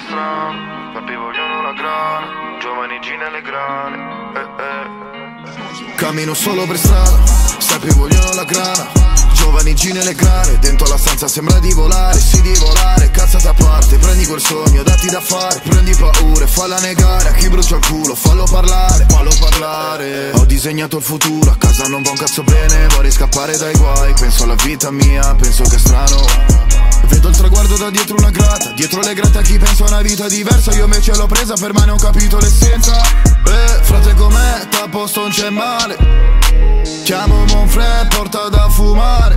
strano Papi vogliono la grana Giovani G nelle grane. Eh, eh. Cammino solo per strada Sapi vogliono la grana. Giovani G nelle grane Dentro la stanza sembra di volare. Sì di volare, cazzata a parte Prendi quel sogno, datti da fare. Prendi paure, falla negare A chi brucia il culo, fallo parlare Fallo parlare. Ho disegnato il futuro A casa non va un cazzo bene Vorrei scappare dai guai Penso alla vita mia, penso che è strano. Vedo il traguardo da dietro una grata Dietro le grate a chi pensa a una vita diversa Io invece l'ho presa per me non ho capito l'essenza. Eh, frate com'è, t'ha posto non c'è male. Chiamo Monfred, porta da fumare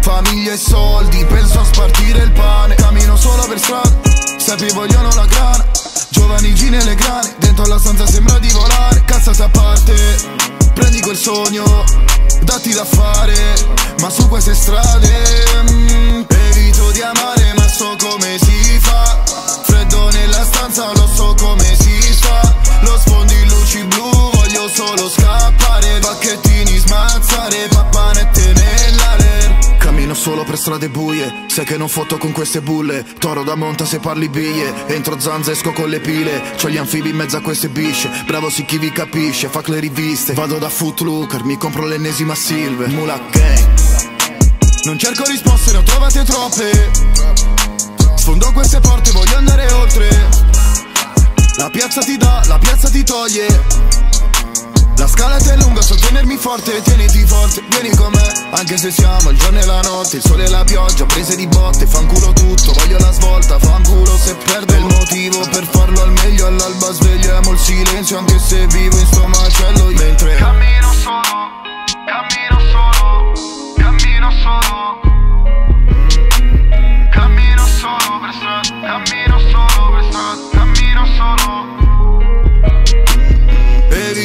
Famiglia e soldi, penso a spartire il pane. Cammino solo per strada Sapi vogliono la grana. Giovani G nelle grane Dentro la stanza sembra di volare. Cazzate a parte Prendi quel sogno dati da fare Ma su queste strade mm, Evito di amare ma so come si fa. Freddo nella stanza lo so come si fa. Lo sfondi luci blu voglio solo scappare. Pacchettini smazzare pappanette nell'aler Cammino solo per strade buie. Sai che non fotto con queste bulle. Toro da monta se parli biglie Entro zanza esco con le pile. C'ho gli anfibi in mezzo a queste bisce. Bravo sì chi vi capisce Fa le riviste Vado da Footlooker Mi compro l'ennesima Silver. Mula Gang. Non cerco risposte ne ho trovate troppe. Sfondo queste porte voglio andare oltre. La piazza ti dà, la piazza ti toglie. La scala è lunga, so tenermi forte, tieniti forte, vieni con me. Anche se siamo il giorno e la notte, il sole e la pioggia, prese di botte Fanculo tutto, voglio la svolta, fanculo se perdo il motivo Per farlo al meglio, all'alba svegliamo il silenzio Anche se vivo in sto macello, mentre Cammino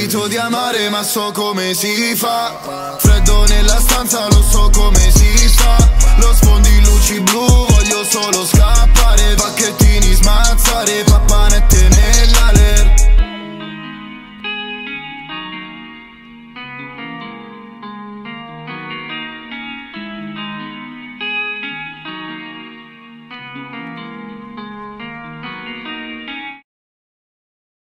finito di amare ma so come si fa. Freddo nella stanza lo so come si fa. Lo sfondi luci blu voglio solo scappare. Pacchettini smazzare pappanette nell'aler